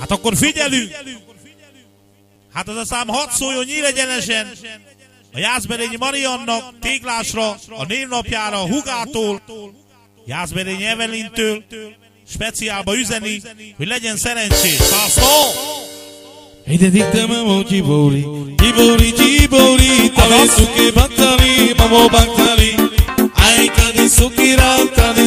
Hát akkor figyelünk! Hát az a szám hadd szóljon nyílegyenesen a Jászberényi Mariannak téglásra, a névnapjára, a hugától, Jászberényi Evelintől, speciálba üzeni, hogy legyen szerencsés. Szászó! Ide diktamamo Gibori, Gibori, Gibori, tave suke baktali, mamo baktali. Ai kadi sukira, kadi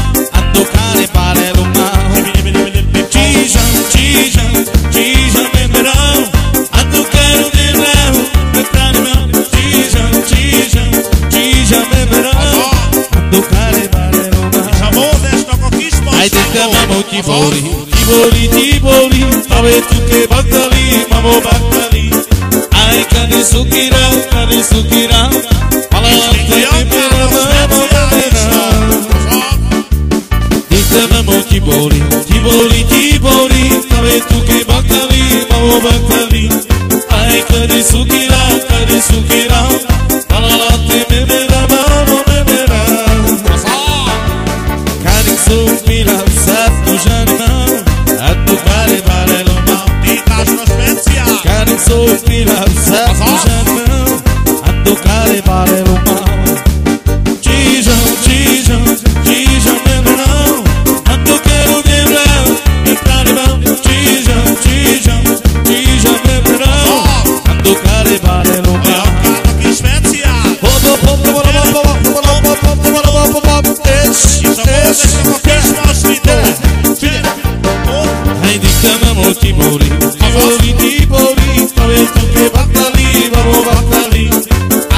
Haideți mamă Tibori Tibori, que Aveți că bactali, mamă bactali Ai că ne suchira, că ne suchira Ala altă e pera, mamă pera Dică mamă Tibori Tibori, que Aveți că bactali, mamă bactali Ai că ne suchira, că ne suchira Ala altă e pera smo ti boli. Ti boli, ti boli Stave stuke vamos vamo batali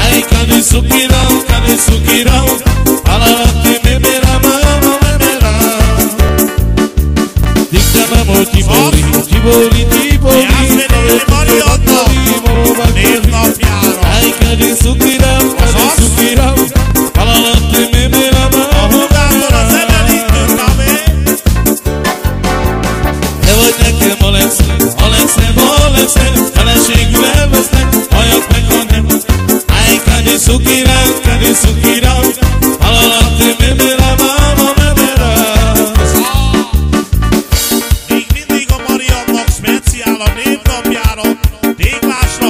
Aj, kada je sukirao, Vagy nekem a legszebb, a legszebb, a legszebb Feleségül elvesznek, halljak meg, ha nem. Áj, kani szukirám, kani szukirám Halalatte memera, máma memera Még mindig a Mariannak speciál a névnapjára, téglásra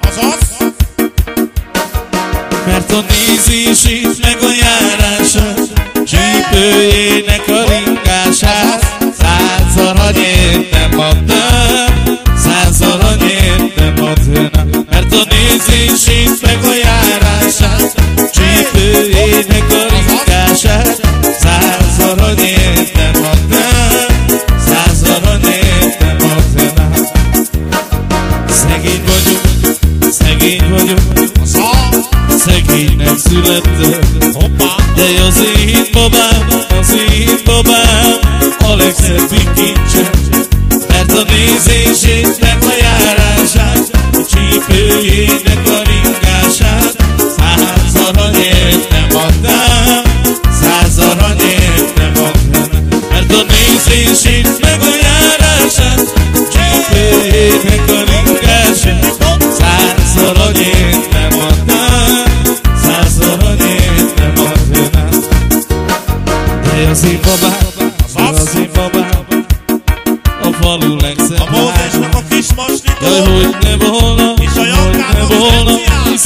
azaz. Mert a nézését meg a születtem! De az én babám, az én babám A legszebbik kincsen Mert a nézését meg a járását A csípőjének a ringását Száz aranyért nem adnám Száz aranyért nem adnám Mert a nézését meg a Jaj, hogy ne volna, És a hogy ne volna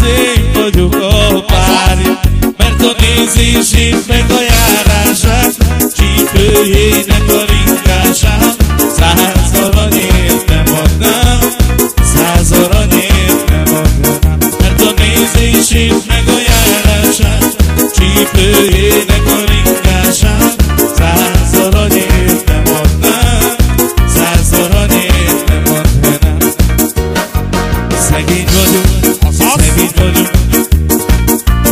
én vagyok a párja. Mert a nézését meg a járását Csípőjének a ringását Száz aranyért nem adnám Száz aranyért nem adnám. Mert a nézését meg a járását Csípőjének Szegény vagyok, szegény vagyok,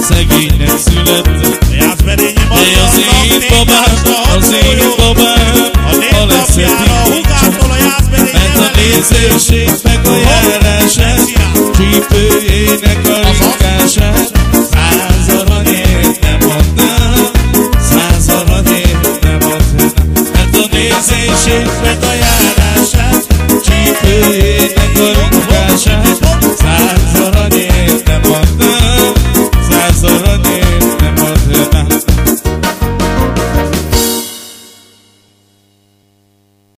szegénynek születtem. De az én babám, az én babám, a leszedik Mert a nézőség meg a járását, csípőjének a rikását.